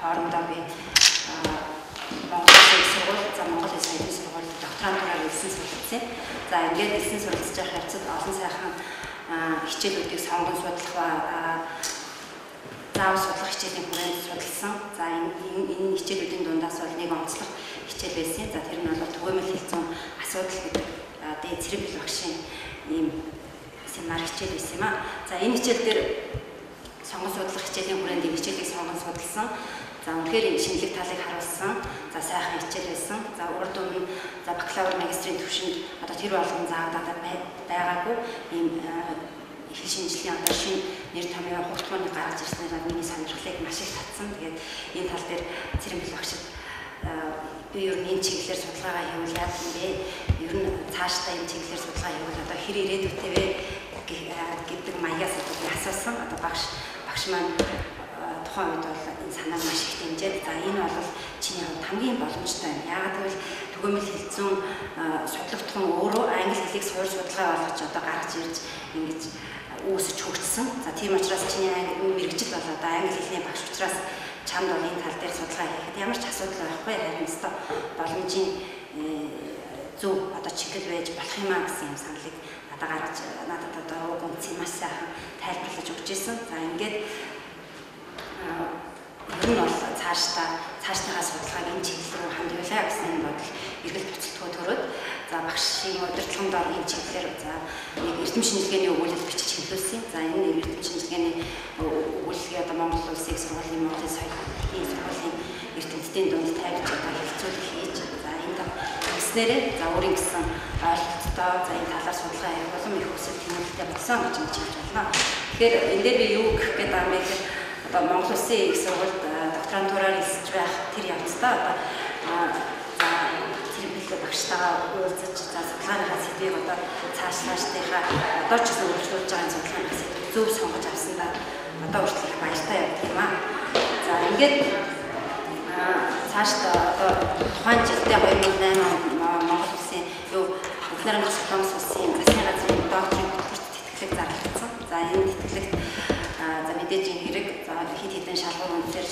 хоорондоо би Монгол Улсын сургууль за Монгол Улсын их сургууль докторантураар элсэн суралцсан. За ингээд элсэн суралцж явах явцад олон сайхан хичээлүүдийг сонгон судлах ба заав судлах хичээлийн хүрээнд судалсан. За энэ энэ хичээлүүдийн дундаас бол нэг онцлог хичээл байсан. За тэр нь бол түгээмэл хэлцэн асуудал гэдэг дээд цэрэг багшийн ийм семинар хичээл байсан юм аа. За энэ хичээл дээр сонгон судлах хичээлийн хүрээнд хичээлийг сонгон судалсан. За үнэхээр шинэлэг талыг харуулсан. За сайхан хичээл байсан. За урд өмнө за бакалавр магистрийн түвшинд одоо тэр болгон заагдаад байгаагүй ийм их шинжилгээ одоо шинэ нэр томьёо хурдманы гаргаж ирснээр миний сонирхлыг маш их татсан. Тэгээд энэ тал дээр цэрэг багшид би ер нь энэ чиглэлээр судалгаагаа хийвэл яах юм бэ? Ер нь цаашдаа энэ чиглэлээр судалгаа хийвэл одоо хэр ирээдүйтэй вэ гэдэг маягаас би асуусан. Одоо багш багш маань тухайн үед бол энэ санааг маш их дэмжиж за энэ бол чиний хамгийн боломжтой юм. Яагаад гэвэл түгээмэл хэлцэн судлагдсан өөрөө англи хэлийг суур судалгаа болгож одоо гаргаж ирж ингэж үүсэж хөгжсөн. За тийм учраас чиний мэрэгжил бол одоо англи хэлний багш учраас чамд бол энэ тал дээр судалгаа хийхэд ямар ч асуудал байхгүй харин өстой боломжийн зөв одоо чиглэл байж болох юм а гэсэн юм саналыг надад гаргаж надад одоо гүнзгий маш сайхан тайлбарлаж өгч ирсэн. За ингээд ер нь бол цаашдаа цаашдынхаа судалгааг энэ чиглэл рүү хандуулаа гэсэн бодол эргэл буцалтгүй төрөөд за багшийн удирдлагын дор энэ чиглэлээр за нэг эрдэм шинжилгээний өгүүлэл бичиж хэлүүлсэн. За энэ эрдэм шинжилгээний өгүүлэлгээ одоо Монгол Улсын их сургуулийн Монголын соёлын сургуулийн эрдэмтдийн дунд тавьж одоо хэлцүүлэх хийж за энэ гэснээрээ за өөрийн гэсэн ойлголттой за энэ талаар судалгаа хийх болон их хүсэл тэмүүлэлтэй болсон гэж хэлж байна. Тэгэхээр энэ дээр би юу гэх гээд байгаа юм бэ гэхээр одоо Монгол Улсын их сургуульд докторантураар хэлж байх тэр явцдаа одоо багштайгаа уулзаж за судалгааныхаа сэдвийг одоо цааш цаашдынхаа одоо ч гэсэн өөрчлөж байгаа судалгааны сэдвийг зөв сонгож авсандаа одоо хүртэл их баяртай явдаг юм аа. За ингээд цаашдаа одоо тухайн жилдээ 2008 онд Монгол Улсын юу Ухнарын солонгос улсын засгийн газрын докторийн хөтөлбөрт тэтгэлэг зарлагдсан. За энэ тэтгэлэгт за мэдээж энэ хэрэг за хит хитэн шалгуур үнээр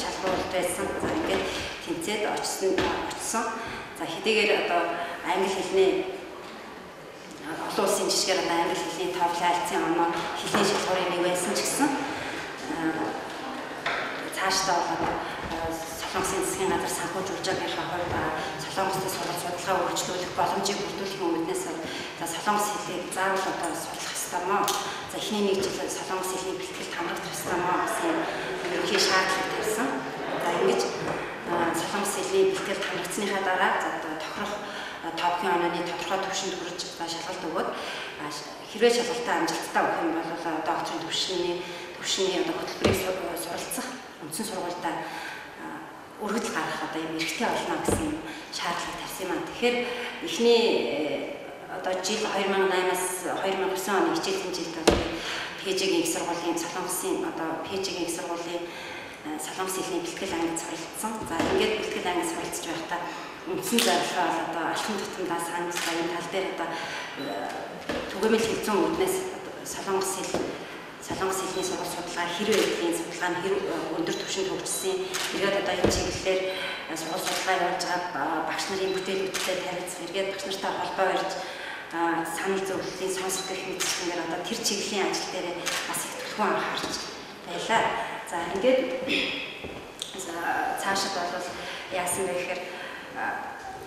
шалгуулт байсан. За ингээд тэнцээд очсон очсон. За хэдийгээр одоо англи хэлний олон улсын жишгээр одоо англи хэлний TOEFL IELTS-ийн оноо хэлний шалгуурын нэг байсан ч гэсэн цаашдаа бол Солонгосын засгийн газар санхүү журжаагийнхаа хувьд Солонгостой сурах судалгаа үргэлжлүүлэх боломжийг бүрдүүлэх үүднээс за Солонгос хэлийг заавал одоо судлах ёстой мó. За эхний нэг жил Солонгос хэлний бэлтгэл хамрагдах ёстой мó гэсэн ерөнхий шаардлага тавьсан. За ингэж солонгос хэлний бэлтгэл хамрагдсныхаа дараа за одоо тохирох топгийн онооны тодорхой түвшинд хүрэж шалгалт өгөөд хэрвээ шалгалтаа амжилттай өгөх юм бол докторийн түвшний түвшний одоо хөтөлбөрийг суралцах үндсэн сургуультай өргөдөл гаргах одоо юм эрхтэй болно гэсэн шаардлага тавьсан юм аа. Тэгэхээр эхний одоо жил 2008-аас 2009 оны хичээлийн жилд одоо ПЖ-ийн их сургуулийн Солонгосын одоо ПЖ-ийн их сургуулийн солонгос хэлний бэлтгэл ангид суралцсан. За ингээд бэлтгэл ангид суралцж байхдаа үндсэн зорилгоо бол одоо алхам тутамдаа санал энэ тал дээр одоо түгээмэл хэлцэн үүднээс солонгос хэл солонгос хэлний сургалт судалгаа хэрэг гэдгийн судалгаа нь хэрэг өндөр түвшинд хөгжсөн. Тэгээд одоо энэ чиглэлээр сургалт судалгаа явуулж байгаа багш нарын бүтээлүүдтэй танилцах, эргээд багш нартай холбоо барьж санал зөвлөлийн сонсох гэх мэт зүйлээр одоо тэр чиглэлийн ажил дээр бас их төлхөө анхаарч байлаа. За ингээд цаашид бол яасан гэхээр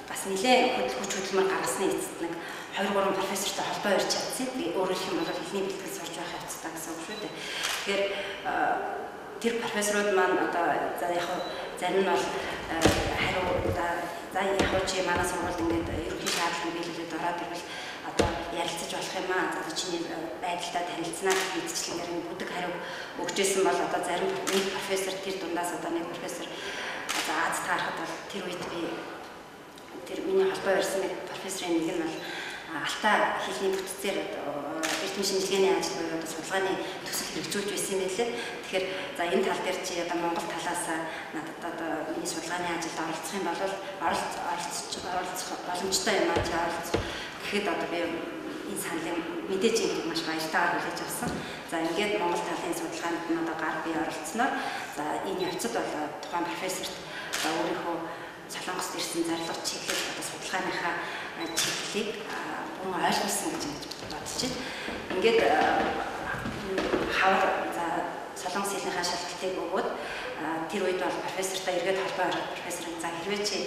бас нэлээ хөдөлгөөч хөдөлмөр гаргасны эцэст нэг 2 3 профессортой холбоо ирж чадсан. Өөрөөр хэлэх юм бол хэлний бэлтгэл сурж байх явцдаа гэсэн үг шүү дээ. Тэгэхээр тэр профессорууд маань одоо за яг зарим нь бол хариу за яг чи манай сургуульд ингээд ерөнхий шаардлага биелүүлээд ороод ирвэл одоо ярилцаж болох юм аа. Одоо чиний байдалтай танилцсанаа мэдчлэнээр бүдэг хариу өгчээсэн бол одоо зарим нэг профессор тэр дундаас одоо нэг профессор за Аз таарахад бол тэр үед би тэр миний холбоо ярьсан нэг профессорын нэг нь бол алтаа хэлний бүтцээр эрдэм шинжилгээний ажил буюу одоо судалгааны төсөл хэрэгжүүлж байсан юм байлээ. Тэгэхээр за энэ тал дээр чи одоо Монгол талаас надад одоо миний судалгааны ажилд оролцох юм бол оролцох оролцох боломжтой юм аа чи оролцох гэхэд одоо би энэ саналын мэдээж юм маш баяртайгаар хүлээж авсан. За ингээд Монгол талын судалгаанд нь одоо гар бие оролцсноор за энэ явцад бол тухайн профессорт өөрийнхөө Солонгост ирсэн зарлах чиглэл одоо судалгааныхаа чиглэлийг хүн ойлгуулсан гэж бодож байна. Ингээд хавар за солонгос хэлнийхаа шалгалтыг өгөөд тэр үед бол профессортай эргээд холбоо орох профессор за хэрвээ чи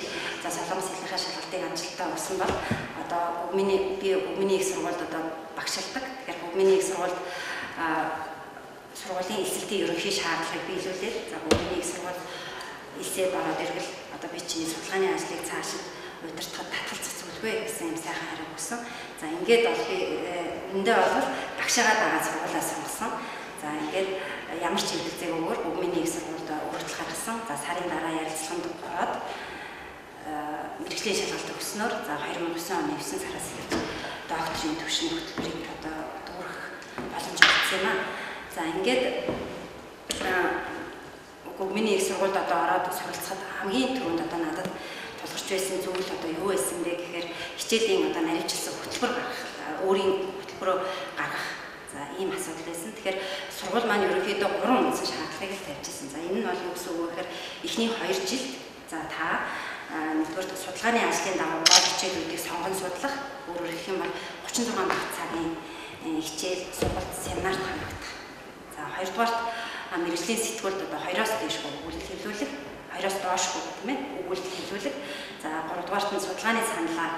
за солонгос хэлнийхаа шалгалтыг амжилттай өгсөн бол одоо бүгминий би бүгминий их сургуульд одоо багшилдаг. Тэгэхээр бүгминий их сургуульд сургуулийн эсэлтийн ерөнхий шаардлагыг биелүүлээд за бүгминий их сургууль элсээд ороод ирвэл одоо би чиний судалгааны ажлыг цааш удирдахад татгалзах зүйлгүй гэсэн юм сайхан хариу өгсөн. За ингээд бол би эндээ бол багшаагаа дагаад сургуулаа сонгосон. За ингээд ямар ч хэлбэлзэг өгөр бүгмийн нэг сургуульд өргөдөл гаргасан. За сарын дараа ярилцлаганд ороод мэрэгжлийн шалгалт өгснөөр за 2009 оны 9 сараас эхэлж докторийн төвшин хөтөлбөрийг одоо дүүрэх боломж олгсон юм аа. За ингээд бүгмийн их сургуульд одоо ороод суралцахад хамгийн түрүүнд одоо надад тулгарч байсан зүйл одоо юу байсан бэ гэхээр хичээлийн одоо наривчлсан хөтөлбөр гаргах өөрийн хөтөлбөрөө гаргах за ийм асуудал байсан. Тэгэхээр сургууль маань ерөнхийдөө 3 үндсэн шаардлагыг л тавьчихсан. За энэ нь бол юу гэсэн үг вэ гэхээр эхний 2 жилд за та нэгдүгээр судалгааны ажлын дагуу гол хичээлүүдийг сонгон судлах өөрөөр хэлэх юм бол 36 багц цагийн хичээл сургалт семинар хамрагдах. За хоёрдугаарт мэрэгжлийн сэтгүүлд одоо 2-оос дээш өгүүлэл хэлүүлэх, 2-оос доош тийм ээ өгүүлэл хэлүүлэх. За 3-дугаарт нь судалгааны саналаа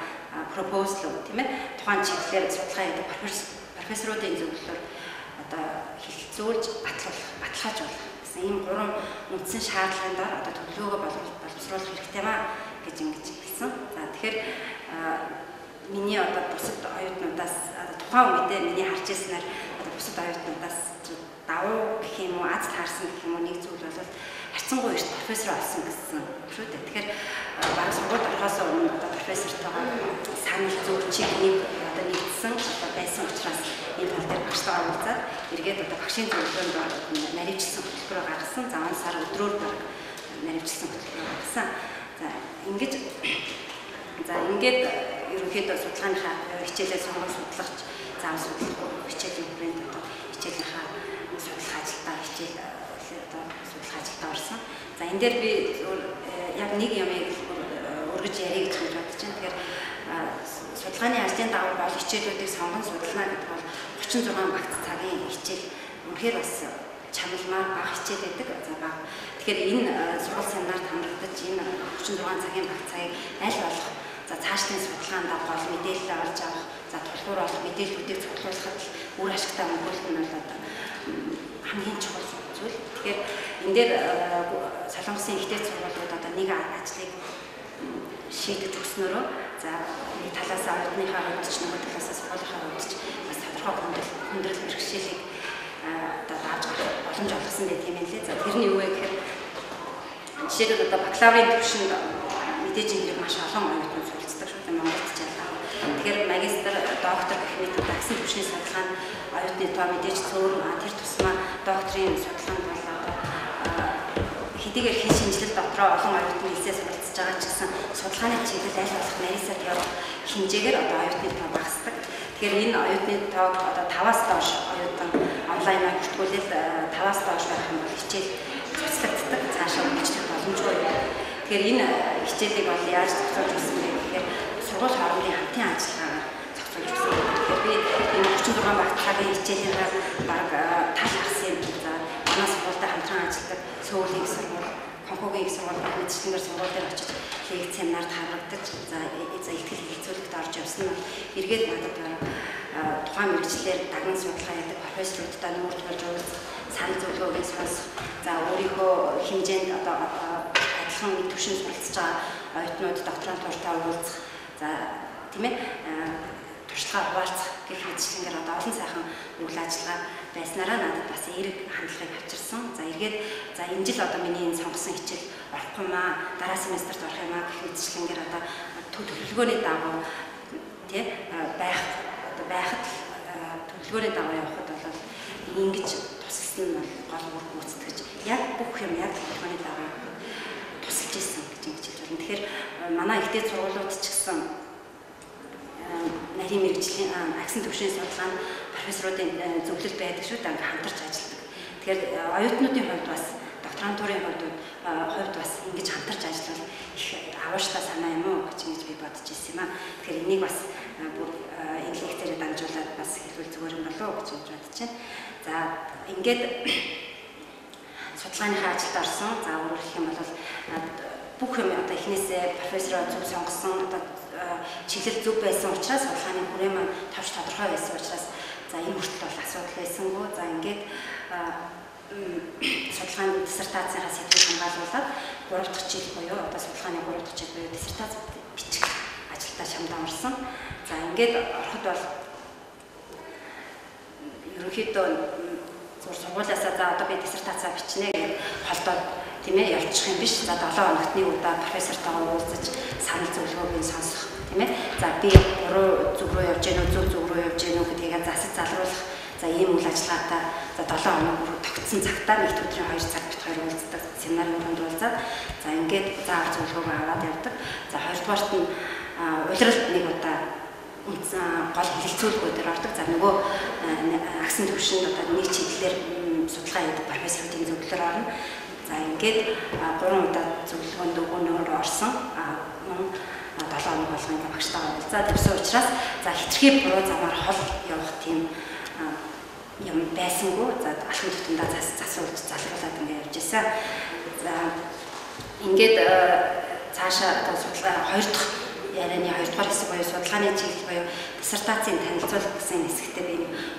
пропозал тийм ээ тухайн чиглэлээр судалгаа хийдэг профессоруудын зөвлөлөөр одоо хилцүүлж батлуулах, баталгаажуулах гэсэн ийм гурван үндсэн шаардлагын дор одоо төлөвлөгөө боловсруулах хэрэгтэй маа гэж ингэж хэлсэн. За тэгэхээр миний одоо бусад оюутнуудаас тухайн үедээ миний харж ирснээр одоо бусад оюутнуудаас давуу гэх юм уу аз таарсан гэх юм уу нэг зүйл бол харьцангуй эрт профессор болсон гэсэн шүү дээ. Тэгэхээр баг сургуульд орохоос өмнө одоо профессортойгоо санал зөвчийг нэг одоо нэгдсэн одоо байсан учраас энэ тал дээр багштайгаа уулзаад эргээд одоо багшийн зөвлөгөөнд наривчлсан хөтөлбөрөөр гаргасан. За он сар өдрөөр наривчлсан хөтөлбөрөөр гаргасан. За ингэж за ингээд ерөнхийдөө судалгааныхаа хичээлээ сонгон судалгач заам судлах хичээлийн хүрээнд одоо хичээлийнхаа хичээл одоо судалгаа ажилдаа орсон. За энэ дээр би яг нэг юмыг өргөж ярих гэж бодож байна. Тэгэхээр судалгааны ажлын дагуу бол хичээлүүдийг сонгон судална гэдэг бол 36 багц цагийн хичээл үнэхээр бас чамламаар бага хичээл байдаг. За бага. Тэгэхээр энэ сургууль семинарт хамрагдаж энэ 36 цагийн багц цагийг аль болох за цаашдын судалгаанд гол мэдээлэл олж авах, за тулгуур болох мэдээллүүдийг цуглуулахад үр ашигтай өнгөлт нь бол одоо хамгийн чухал зүйл. Тэгэхээр энэ дээр солонгосын ихтэй сургуулиуд одоо нэг ажлыг шийдэж өгснөөрөө за нэг талаас оюутныхаа хувьд ч нэг талаас сургуулийнхаа хувьд ч бас тодорхой хөндрөл хөндрөл бэрхшээлийг одоо дааж гарах боломж олгосон гэх юм лээ. За тэрний юу вэ гэхээр жишээлбэл одоо бакалаврын түвшинд мэдээж энэ маш олон оюутнууд суралцдаг шүү дээ Монголд ч ялгаа. Тэгэхээр магистр, доктор гэх мэт дагсан түвшний судалгаа нь оюутны тоо мэдээж цөөрөн тэр тусмаа докторийн судалгаанд бол хэдийгээр хэн шинжилэл дотроо олон оюутны хэлсээ суралцж байгаа ч гэсэн судалгааны чиглэл аль болох нарийсаад явах хэмжээгээр одоо оюутны тоо багасдаг. Тэгэхээр энэ оюутны тоог одоо 5-аас доош оюутан онлайнаар бүртгүүлэл 5-аас доош байх юм бол хичээл цуцлагддаг цаашаа үргэлжлэх боломжгүй. Тэгэхээр энэ хичээлийг бол яаж зохицуулж өгсөн бэ гэхээр сургууль хоорондын хамтын ажиллагаагаар Тэгэхээр би энэ 36 багт цагийн хичээлээр баг тал хагас юм. За манай сургуультай хамтран ажилладаг Сөүлийн сургууль Хонконгийн их сургууль мэдчлэнгээр сургууль дээр очиж лекц семинарт харагдаж за за ихтгэл хэлцүүлэгт орж явсан нь эргээд надад тухайн мэрэгчлэр дагнан судалгаа яадаг профессорудтай нүүрж болж уулзах санал зөвлөгөөг сонсох за өөрийнхөө хэмжээнд одоо адилхан төвшин суралцж байгаа оюутнууд докторантуртаа уулзах за тийм ээ туршлагаа хуваалцах гэх мэтчлэнгээр одоо олон сайхан үйл ажиллагаа байснараа надад бас эерэг хандлагыг авчирсан. За эргээд за энэ жил одоо миний энэ сонгосон хичээл орохгүй маа дараа семестрт орох юм аа гэх мэтчлэнгээр одоо төлөвлөгөөний дагуу тий байх одоо байхад төлөвлөгөөний дагуу явхад бол ингэж тусалсан нь бол гол үр гүйцэтгэж яг бүх юм яг төлөвлөгөөний дагуу тусалж исэн гэж ингэж хэлж байна. Тэгэхээр манай ихтэй сургуулиуд ч гэсэн нарийн мэрэгжлийн агсын төвшний судалгаанд профессоруудын э, зөвлөл байдаг шүү дээ хамтарч ажилладаг. Тэгэхээр э, оюутнуудын хувьд бас докторантурын хувьд э, хувьд бас ингэж хамтарч ажиллавал их авааштай санаа юм уу гэж би бодож ирсэн юм аа. Тэгэхээр энийг бас бүр энэ лекцээр дамжуулаад бас хэлвэл зүгээр юм болов уу гэж бодож байна. За ингээд судалгааныхаа ажилд орсон. За өөрөөр хэлэх юм бол бүх юм одоо эхнээсээ профессороо зөв сонгосон одоо чиглэл зөв байсан учраас судалгааны хүрээ маань товч тодорхой байсан учраас за энэ хүртэл бол асуудал байсангүй. За ингээд судалгааны диссертацийнхаа сэдвийг хамгаалуулаад 3 дахь жил буюу одоо судалгааны 3 дахь жил буюу диссертац бичих ажилдаа шамдаа орсон. За ингээд ороход бол ерөнхийдөө зур сургуулиасаа за одоо би диссертацаа бичнэ гэж холдоод тийм ээ явчих юм биш. За 7 хоногт нэг удаа профессортойгоо уулзаж санал зөвлөгөөг нь сонсох тийм ээ. За би буруу зүг рүү явж гэнэ үү, зөв зүг рүү явж гэнэ үү гэдгийг засаж залруулах. За ийм үйл ажиллагаатай за 7 хоног бүр тогтсон цагтаа нэг өдрийн 2 цаг бит хоёр уулздаг семинарын хүнд уулзаад за ингээд заах зөвлөгөөгөө аваад явдаг. За хоёрдугаарт нь улиралд нэг удаа гол хэлэлцүүлгүүдээр ордог. За нөгөө агсын төвшөнд одоо нэг чиглэлээр судалгаа хийдэг профессоруудын зөвлөлөөр орно. За ингээд 3 удаа зөвлөгөөнд өгөөнөөр орсон. Мөн 7 хоног болгон ингээ багштайгаа уулзаад явсан учраас за хитрхи буруу замаар хол явах тийм юм байсангүй. За алхам тутамдаа зас засуулж залруулад ингээ явж байсан. За ингээд цаашаа одоо судалгаа хоёр дахь ярианы хоёрдугаар хэсэг буюу судалгааны чиглэл буюу диссертацийн танилцуулга гэсэн хэсэгтээ би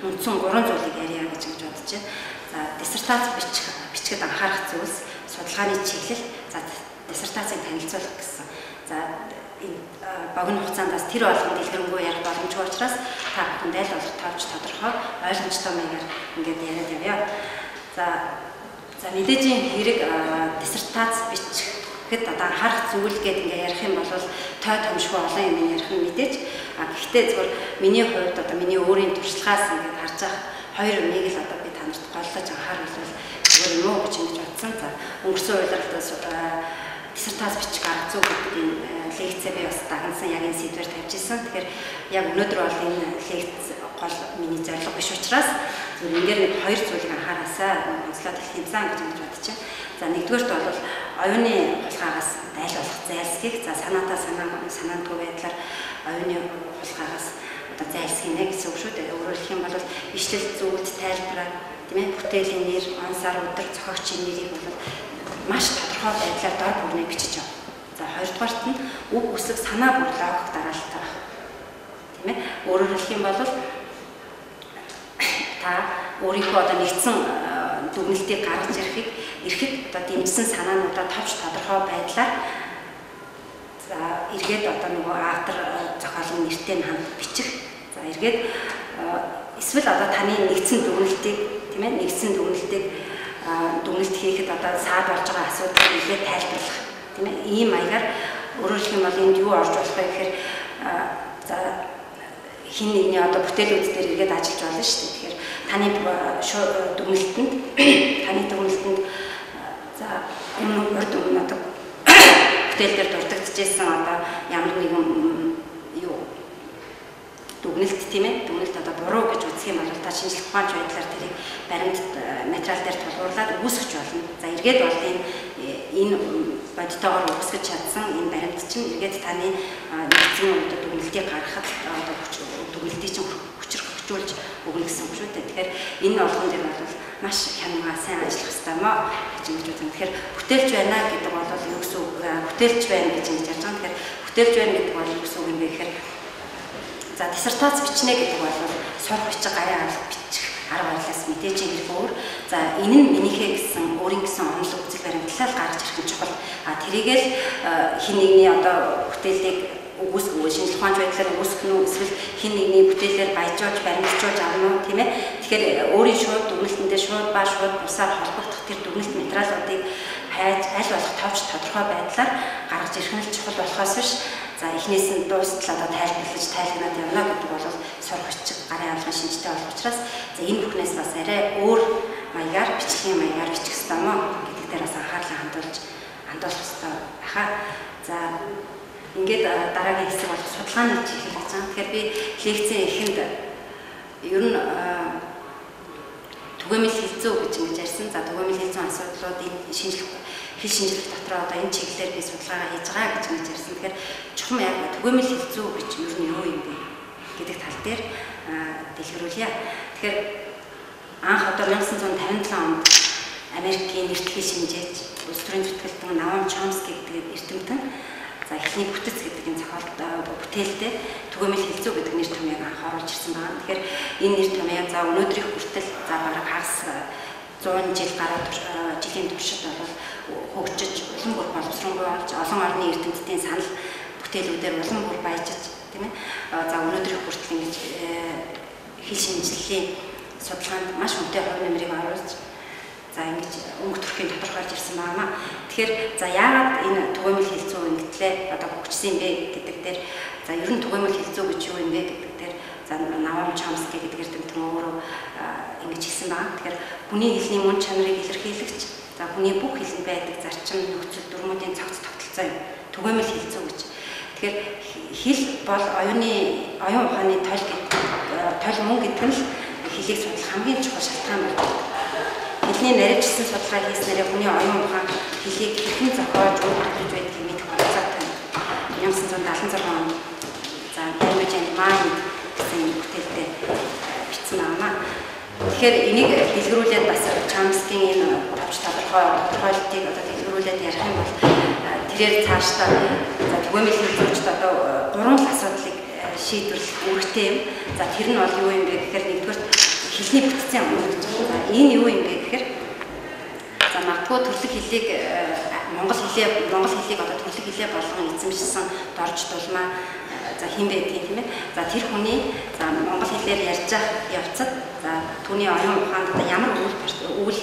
үндсэн гурван зүйлийг ярья гэж бодож байна. За диссертац бичих бичгэд анхаарах зүйлс судалгааны чиглэл за диссертацийн танилцуулга гэсэн. За богино хугацаанд тэр болгон дэлгэрэнгүй ярих боломжгүй учраас та бүхэнд аль болох тавч тодорхой ойлгомжтой маягаар ингээд яриад явъя. За за мэдээжийн хэрэг диссертац бичихэд одоо анхаарах зүйл гэдэг ингээд ярих юм бол той томшгүй олон юм ярих нь мэдээж а гэхдээ зөвхөн миний хувьд одоо миний өөрийн туршлагаас ингээд харж байгаа хоёр юмыг л одоо би танарт голлож анхааруул зүгээр юм уу гэж ингэж бодсон. За өнгөрсөн удирдалтаас диссертац бичих арга зүй гэдэг энэ лекцээ би бас дагнасан яг энэ сэдвээр тавьж исэн. Тэгэхээр яг өнөөдөр бол энэ лекц гол миний зорилго биш учраас зөв ингээд нэг хоёр зүйлийг анхаараасаа онцлог дэлхийн зан гэж бодож байна. За нэгдүгээрт бол оюуны хулгайгаас айл болох зайлсхийг за санаатаа санаа санаандгүй байдлаар оюуны хулгайгаас одоо зайлсхийнэ гэсэн үг шүү дээ. Өөрөөр хэлэх юм бол ишлэл зүйлд тайлбараа тийм ээ бүтээлийн нэр, он сар өдөр зохиогчийн нэрийг бол маш тодорхой байдлаар дор бүрнээ бичиж байгаа. За хоёрдугаарт нь үг үсэг санаа бүр логик дараалтаа. Тийм ээ. Өөрөөр хэлэх юм бол та өөрийнхөө одоо нэгдсэн дүгнэлтийг гаргаж ирэхийг ирэхэд одоо дэмжсэн санаануудаа товч тодорхой байдлаар за эргээд одоо нөгөө автор зохиолын нэртэй нь хамт бичих. За эргээд эсвэл одоо таны нэгдсэн дүгнэлтийг тийм ээ нэгдсэн дүгнэлтийг дүгнэлт хийхэд одоо саад болж байгаа асуудлыг илээ тайлбарлах тийм ээ ийм маягаар өөрөөр юм бол энд юу орж болох вэ гэхээр за хин нэгний одоо бүтээлүүд дээр иргэд ажиллаж болно шүү дээ. Тэгэхээр таны дүгнэлтэнд таны дүгнэлтэнд за өмнө урд өмнө одоо бүтээл дээр дурддагчжсэн одоо ямар нэгэн дүгнэлт тийм ээ дүгнэлт одоо буруу гэж үзэх юм бол та шинжлэх ухаанч байдлаар тэрийг баримт материал дээр тулгуурлаад үүсгэж болно. За эргээд бол энэ энэ бодитоогоор үүсгэж чадсан энэ баримт чинь эргээд таны нэгдсэн одоо дүгнэлтийг гаргахад одоо дүгнэлтийг чинь хүчрэх хөгжүүлж өгнө гэсэн үг шүү дээ. Тэгэхээр энэ болгон дээр бол маш хямгаа сайн ажиллах хэрэгтэй мó гэж ингэж үзэн. Тэгэхээр бүтээлч байна гэдэг бол юу гэсэн үг бүтээлч байна гэж ингэж ярьж байгаа. Тэгэхээр бүтээлч байна гэдэг бол юу гэсэн үг юм бэ гэхээр за диссертац бичнэ гэдэг бол сурах бичих гарын арга бичих арга барилаас мэдээж хэрэг өөр. За энэ нь минийхээ гэсэн өөрийн гэсэн онол үзэл баримтлал гаргаж ирэх нь чухал. А тэрийгэл хин нэгний одоо бүтээлийг өгөөсгөө шинжлэх ухааны байдлаар өгөөсгөх нь эсвэл хин нэгний бүтээлээр баяжуулж баримтжуулж авна уу тийм ээ. Тэгэхээр өөрийн шууд дүгнэлтэндээ шууд ба шууд бусаар холбогдох тэр дүгнэлт материалуудыг хайж аль болох товч тодорхой байдлаар гаргаж ирэх нь чухал болохоос биш за эхнээс нь дуустал одоо тайлбарлаж тайлгнаад явна гэдэг бол сурагч гарын алган шинжтэй болох учраас за энэ бүхнээс бас арай өөр маягаар бичлэгийн маягаар бичих хэрэгтэй мó гэдэг дээр бас анхаарлаа хандуулж хандуулах хэрэгтэй байхаа. За ингээд дараагийн хэсэг бол судалгааны чиглэл гэж байгаа. Тэгэхээр би лекцийн эхэнд ер нь түгээмэл хилцүү гэж ингэж ярьсан. За түгээмэл хилцүү асуудлуудын шинжлэх хэл шинжлэх дотроо одоо энэ чиглэлээр би судалгаа хийж байгаа гэж ингэж ярьсан. Тэгэхээр чухам яг түгээмэл хилцүү гэж ер нь юу юм бэ гэдэг тал дээр дэлгэрүүлье. Тэгэхээр анх одоо 1957 онд Америкийн нэртгэл шинжээч улс төрийн зүтгэлтэн Навам Чомски гэдэг эрдэмтэн За эхний бүтэц гэдэг энэ зохиолт бүтээлтэй түгээмэл хилцүү гэдэг нэр томьёог анх оруулж ирсэн байна. Тэгэхээр энэ нэр томьёо за өнөөдрийн хүртэл за бараг хагас 100 жил гаруй жилийн туршид бол хөгжиж улам бүр боловсронгуй болж олон орны эрдэмтдийн санал бүтээлүүдээр улам бүр баяжиж тийм ээ. За өнөөдрийн хүртэл ингэж э, хэл шинжилгээний судалгаанд маш хүнтэй хувь нэмрийг оруулж За ингэж өнгө төрхийн тодорхойлж ирсэн байна. Тэгэхээр за яагаад энэ түгээмэл хилцүү ингэтлээ одоо хөгжсөн бэ гэдэг дээр за ер нь түгээмэл хилцүү гэж юу юм бэ Навам Чомски гэдэг эрдэмтэн өөрөө ингэж хэлсэн байна. Тэгэхээр хүний хэлний мөн чанарыг илэрхийлэгч за хүний бүх хэлэнд байдаг зарчим нөхцөл дүрмүүдийн цогц тогтолцоо юм. Түгээмэл хилцүү гэж. Тэгэхээр хэл бол оюуны оюун ухааны тойл тойл мөн гэдэг нь хэлийг судлах хамгийн чухал шалтгаан байна хэлний нарийнчсан судалгаа хийснээр хүний оюун ухаан хэлийг хэрхэн зохиож өөрчлөж байдгийг мэдэх болцоотой. 1976 онд за Language and Mind гэсэн бүтээлтэй бичсэн байна. Тэгэхээр энийг дэлгэрүүлээд бас Чамскийн энэ товч тодорхой тодорхойлтыг одоо дэлгэрүүлээд ярих юм бол тэрээр цаашдаа түгээмэл хэлбэрчд одоо гурван асуудлыг шийдвэрлэх үүрэгтэй юм. За тэр нь бол юу юм бэ гэхээр нэгдүгээр хэлний бүтцийн байна. Энэ юу юм бэ гэхээр за магадгүй төрлөг хэлийг монгол хэлээ монгол хэлийг одоо төрлөг хэлээ болгон эзэмшсэн дорж дулмаа за хин байдгийг тийм ээ. За тэр хүний за монгол хэлээр ярьж явцад за түүний оюун ухаанд одоо ямар үйл үйл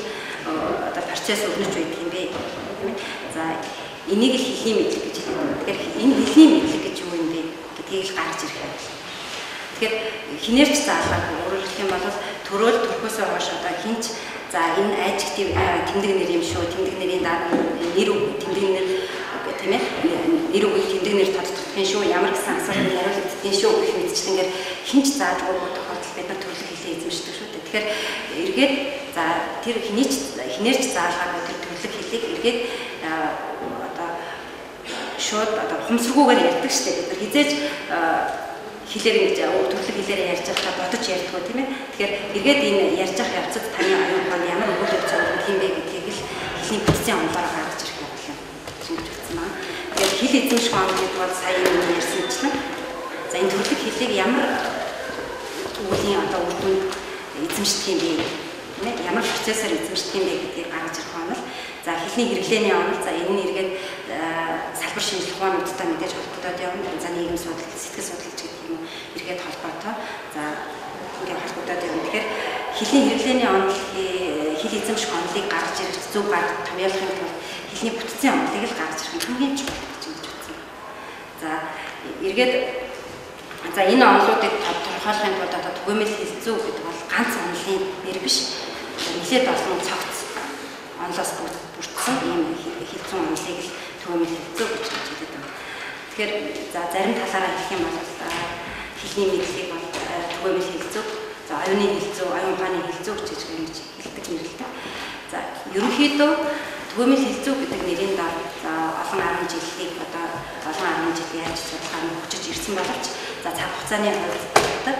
одоо процесс өрнөж байдаг юм бэ тийм ээ. За энийг л хэлний мэдлэг гэж хэлдэг. Тэгэхээр энэ хэлний мэдлэг гэж юу юм бэ гэдгийг л гарч ирэх юм. Тэгэхээр хинээрч заалаагүй өөрөөр хэлэх юм бол төрөөл төрхөөсөө хойш одоо хинч за энэ аджектив тэмдэг нэр юм шүү тэмдэг нэрийн дараа нэр тэмдэг нэр тийм ээ нэр үгүй тэмдэг нэр тодтогдох юм шүү ямар гэсэн асуултанд хариулагддгийн шүү гэх мэтчлэнгээр хинч заажгүй тохиолдол бид нар төрлөх хэлээ эзэмшдэг шүү дээ. Тэгэхээр эргээд за тэр хинийч хинээрч заалгаагүй тэр төрлөх хэлийг эргээд одоо шууд одоо хумсргуугаар ярьдаг шүү дээ. Бид нар хизээж хэлээр ингэж төрлөг хэлээр ярьж байхдаа бодож ярьдгоо тийм ээ. Тэгэхээр эргээд энэ ярьж явах явцад таны аюун ухаан ямар үйл явц юм бэ гэдгийг л хэлний бүтцийн онолоор гаргаж ирэх юм байна. Шингэж өгсөн байна. Тэгэхээр хэл эзэмших он гэдэг бол сая юм ярьсанчлан за энэ төрлөг хэлийг ямар үеийн одоо үр дүнд эзэмшдэг юм бэ? Ээ. Ямар процессор эзэмшдэг юм бэ гэдгийг гаргаж ирэх онол. За хэлний хэрэглээний онол за энэ нь эргээд салбар шинжилх ухаануудтай мэдээж холбогдоод явна. За нийгэм судлал, сэтгэл судлалч гэдэг юм эргээд холбоотой. За ингээд холбогдоод явна. Тэгэхээр хэлний хэрэглээний онол хэл эзэмших онолыг гаргаж ирэх зөв гаргаж томьёолохын тулд хэлний бүтцийн онолыг л гаргаж ирэх нь хамгийн чухал гэж үзсэн. За эргээд за энэ онолуудыг тодорхойлохын тулд одоо түгээмэл хэлцүү гэдэг бол ганц онолын нэр биш. Нилээд олон цогц онолоос бүрдсэн ийм хэлцүү онолыг л түгээмэл хэлцүү гэж хэлдэг юм. Тэгэхээр за зарим талаараа хэлэх юм бол хэлний мэдлэгийг бол түгээмэл хэлцүү, за оюуны хэлцүү, оюун ухааны хэлцүү гэж ингэж хэлдэг нэрлэлтэй. За ерөнхийдөө түгээмэл хэлцүү гэдэг нэрийн дор за олон 10 жилийн одоо олон 10 жил яаж судалгаа нь хөгжиж ирсэн боловч за цаг хугацааны хувьд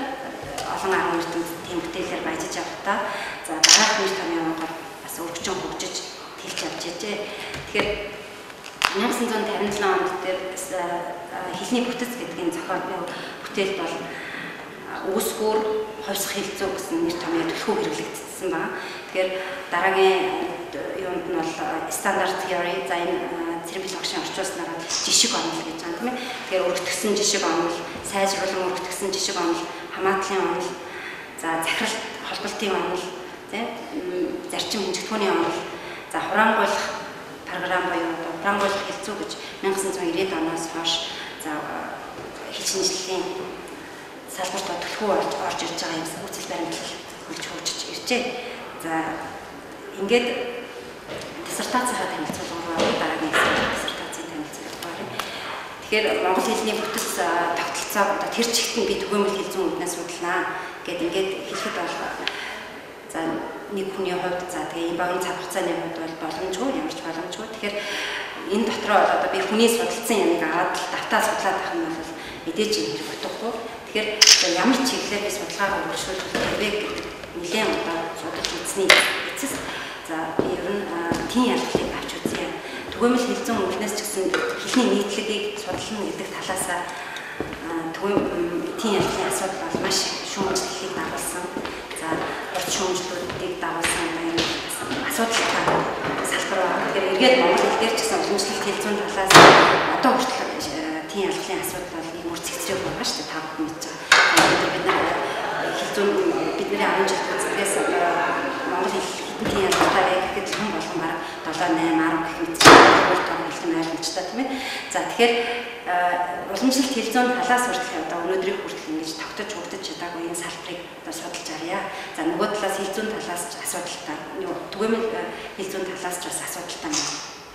олон арга ертөнд тийм бүтээлээр баяжиж явахдаа за дараах нэр томьёо онгор бас өргөжин хөгжиж тэлж явж байжээ. Тэгэхээр 1957 онд дээр хэлний бүтэц гэдгийн зохиол бүтээл бол үүсгүүр хойсох хилцүү гэсэн нэр томьёо төлхөө хэрэглэгдсэн байна. Тэгэхээр дараагийн юунд нь бол стандарт theory за энэ цэрэг багшийн орчуулснаар жишг онол гэж байна тийм ээ. Тэгэхээр өргөтгсөн жишг онол, сайжруулан өргөтгсөн жишг онол, хамаатлын онол, за захирал холболтын онол, тийм зарчим хэмжигдэхүүний онол, за хураангуйлах програм буюу хураангуйлах хилцүү гэж 1990-ад оноос хойш за хичнээн салбарт төлхөө орж ирж байгаа юм үүсэл баримтлал хөлж хөгжиж иржээ. За ингээд диссертацийнхаа танилцуулга руу дараагийн диссертацийн танилцуулга байна. Тэгэхээр монгол хэлний бүтэц тогтолцоо одоо тэр чигтэн би түгээмэл хэл зүүн үүднээс судалнаа гэд ингээд хэлэхэд бол за нэг хүний хувьд за тэгээ энэ багийн цаг хугацааны хувьд бол боломжгүй ямар ч боломжгүй. Тэгэхээр энэ дотроо одоо би хүний судалсан ямиг аваад давтаа судлаад авах нь бол мэдээж юм хэрэг утгагүй. Тэгэхээр ямар чиглэлээр би судалгаагаа өргөжүүлэх вэ гэдэг нэлээд одоо судалж үзсний эцэс за би ер нь тийм ялгалыг авч үзье. Түгээмэл хилцэн өвнөөс ч гэсэн хэлний нийтлэгийг судална гэдэг талаасаа тийм ялгалын асуудал бол маш шүүмжлэлийг дагуулсан. За урд шүүмжлүүдийг дагуулсан энэ асуудалтай салбар байна. Тэгэхээр эргээд Монгол хэл дээр ч гэсэн уламжлалт хэлцүүн талаас одоо хүртэл тийм ялгалын асуудал бол нэг мөр цэгцрэг байгаа шүү дээ. Та бүхэн мэдж байгаа. Бид нар хэлцүүн бидний 10 жил үзлээс Монгол хэл хитэн ялгалтай гэхэд хүн болгон баг 7 8 10 гэх мэт ойлгомжтой тийм ээ. За тэгэхээр уламжлалт хэлцүүн талаас хүртэл одоо өнөөдрийн хүртэл ингэж тогтож хөгдөж чадаагүй энэ салбарыг одоо судалж арья. За нөгөө талаас хэлцүүн талаас ч асуудалтай. Түгээмэл хэлцүүн талаас ч бас асуудалтай байна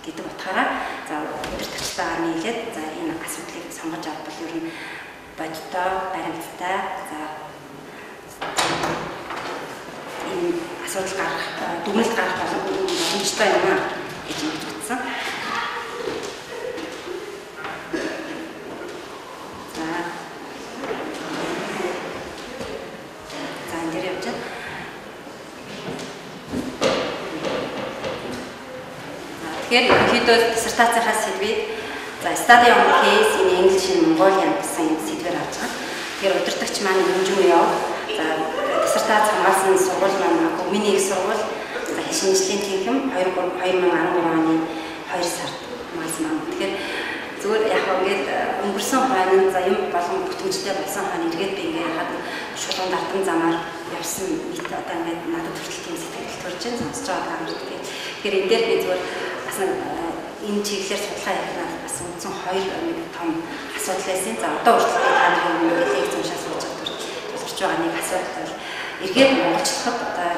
гэдэг утгаараа за өдөр төрчтойгоор нийлээд за энэ асуудлыг сонгож авбал ер нь бодтой, баримттай за энэ асуудал гарах, дүгнэлт гарах боломжтой юм аа гэж үзсэн. За. За энэ явж байна. Тэгэхээр ерөнхийдөө диссертацийнхаа сэдвийг за study on case in English in Mongolian гэсэн сэдвээр авч байгаа. Тэгэхээр удирдахч маань Өнжүү яв. Диссертац хамгаалсан сургууль маань миний их сургууль шинжлэлийн тэнхэм 2013 оны 2 сард хамгаалсан маань. Тэгэхээр зүгээр яг ингээд өнгөрсөн хойно за юм болгон бүтэмжтэй болсон хойно эргээд би ингээд хаад шулуун дартан замаар явсан мэт одоо ингээд надад хүртэл тийм сэтгэл төрж байна сонсож байгаа юм. Тэгэхээр энэ дээр би зүгээр бас энэ чиглэлээр судалгаа хийх бас үндсэн хоёр нэг том асуудал байсан. За одоо хүртэл таны нэг лекц уншаа сууж байгаа тулгарч байгаа нэг асуудал бол эргээд монголчлоход одоо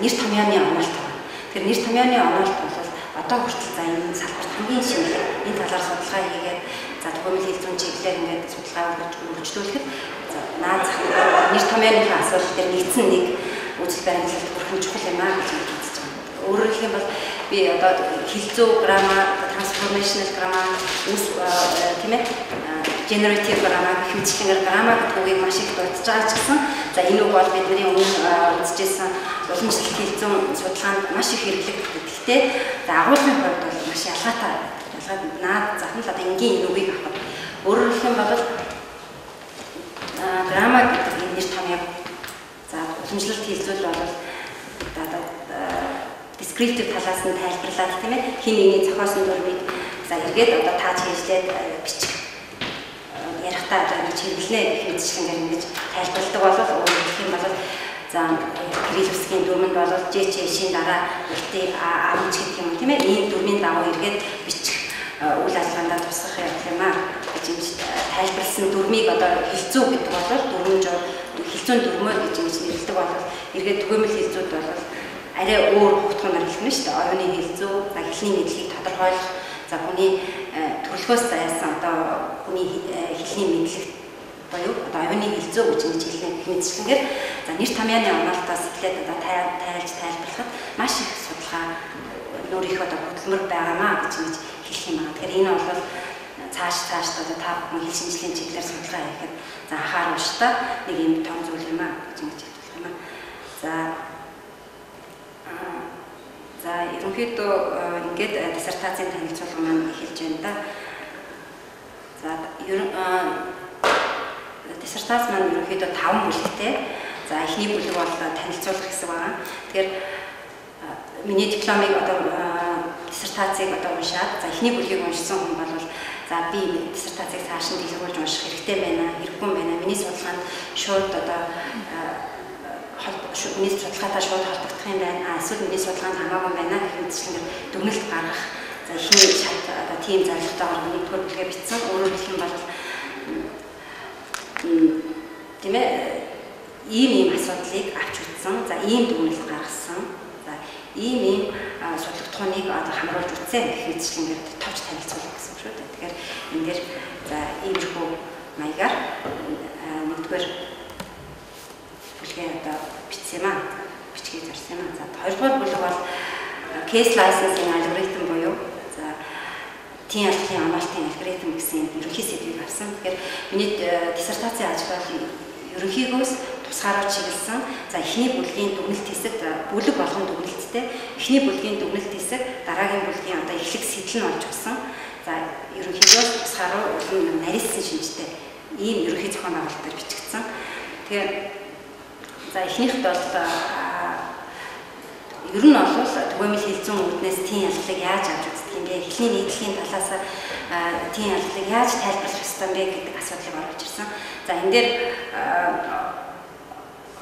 нэр томьёоны онолт байна. Тэр нэр томьёоны онолт бол одоо хүртэл за энэ салбарт хамгийн шинэ энэ талаар судалгаа хийгээд за төгөөмөл хэлцүүн чиглэлээр ингээд судалгаа үргэлжлүүлэхэд за наад зах нэр томьёоныхаа асуудал дээр нэгдсэн нэг үзэл баримтлалт бүрхэн чухал юм аа гэж үзэж байгаа. Өөрөөр хэлэх юм бол би одоо хилцүү граммар, transformational grammar, үс тийм ээ generative grammar гэх мэтчлэнгээр grammar гэдэг үгийг маш их дурдж байгаа ч гэсэн за энэ үг бол бидний өмнө үзэжсэн уламжлалт хилцүүн судалгаанд маш их хэрэглэгддэг. Гэхдээ за агуулгын хувьд бол маш ялгаатай. Ялгаад наад захын л одоо энгийн энэ үгийг авах. Өөрөөр хэлэх юм бол grammar гэдэг энэ нэр томьёо за уламжлалт хилцүүл бол одоо descriptive талаас нь тайлбарлаад тийм ээ хин нэгний зохиосон дурмыг за эргээд одоо тааж хийжлээд бичих ярихтаа одоо ингэж хэрэглэнэ гэх мэтчлэнгээр ингэж тайлбарладаг болол өөр гэх юм бол за Кирилловскийн дүрмэнд бол ЖЧ-шийн дараа үлти амч гэх юм тийм ээ ийм дүрмийн дагуу эргээд бичих үйл ажиллагаанд тусах юм аа гэж ингэж тайлбарлсан дүрмийг одоо хилцүү гэдэг бол дүрмж хилцүүн дүрмөө гэж ингэж нэрлэдэг бол эргээд түгээмэл хилцүүд бол арай өөр хутгамар хэлнэ шүү дээ. Оюуны хилцүү, хэлний мэдлэгийг тодорхойлох, за хүний төрөлхөөс зайсан одоо хүний хэлний мэдлэг буюу одоо оюуны хилцүү гэж ингэж хэлнэ гэх мэтчлэнгээр за нэр томьёоны онолтоос эхлээд одоо тайлж тайлбарлахад маш их судалгаа нөр их одоо хөдөлмөр байгаамаа гэж ингэж хэлэх юм байна. Тэгэхээр энэ бол цааш цааш одоо та бүхэн хэл шинжлэлийн чиглэлээр судалгаа хийхэд за анхааруулж та нэг юм том зүйл юм аа гэж ингэж хэлэх юм аа. За за ерөнхийдөө ингээд диссертацийн танилцуулга маань эхэлж байна да. За ер диссертац маань ерөнхийдөө 5 бүлэгтэй. За эхний бүлэг бол танилцуулах гэсэн байна. Тэгэхээр миний дипломыг одоо диссертацийг одоо уншаад за эхний бүлгийг уншсан хүн бол за би диссертацийг цааш нь дэлгэрүүлж унших хэрэгтэй байна, хэрэггүй байна. Миний судалгаанд шууд одоо миний судалгаатай шууд холбогдох юм байна. Эсвэл миний судалгаанд хамаагүй байна гэх мэтчлэн дүгнэлт гаргах. За эхний шат одоо тийм зорилготойгоор нэгдүгээр бүлгээ бичсэн. Өөрөөр хэлэх юм бол тийм ээ ийм ийм асуудлыг авч үзсэн. За ийм дүгнэлт гаргасан. За ийм ийм судлагдхууныг одоо хамруулж үзсэн гэх мэтчлэн товч танилцуулах гэсэн үг шүү дээ. Тэгэхээр энэ дээр за иймэрхүү маягаар нэгдүгээр бүлгээ одоо бичсэн юм аа. Бичгийг зарсан юм аа. За хоёрдугаар бүлэг бол case licensing algorithm буюу за тийм алхлын амралтын алгоритм гэсэн ерөнхий сэдвийг авсан. Тэгэхээр миний диссертацийн ажил бол ерөнхийгөөс тусгаараар чиглэсэн. За эхний бүлгийн дүгнэлт хэсэг бүлэг болгон дүгнэлттэй. Эхний бүлгийн дүгнэлт хэсэг дараагийн бүлгийн одоо эхлэх сэтэл нь болж өгсөн. За ерөнхийдөө тусгаараа улам нарийнсан шинжтэй ийм ерөнхий зохион байгуулалтаар бичигдсэн. Тэгэхээр за эхнийхд бол ер нь бол түгээмэл хилцэн үүднээс тийм яллыг яаж авч үздэг юм бэ? Эхлэний нийтлэгийн талаас тийм яллыг яаж тайлбарлах ёстой юм бэ гэдэг асуудлыг оруулж ирсэн. За энэ дээр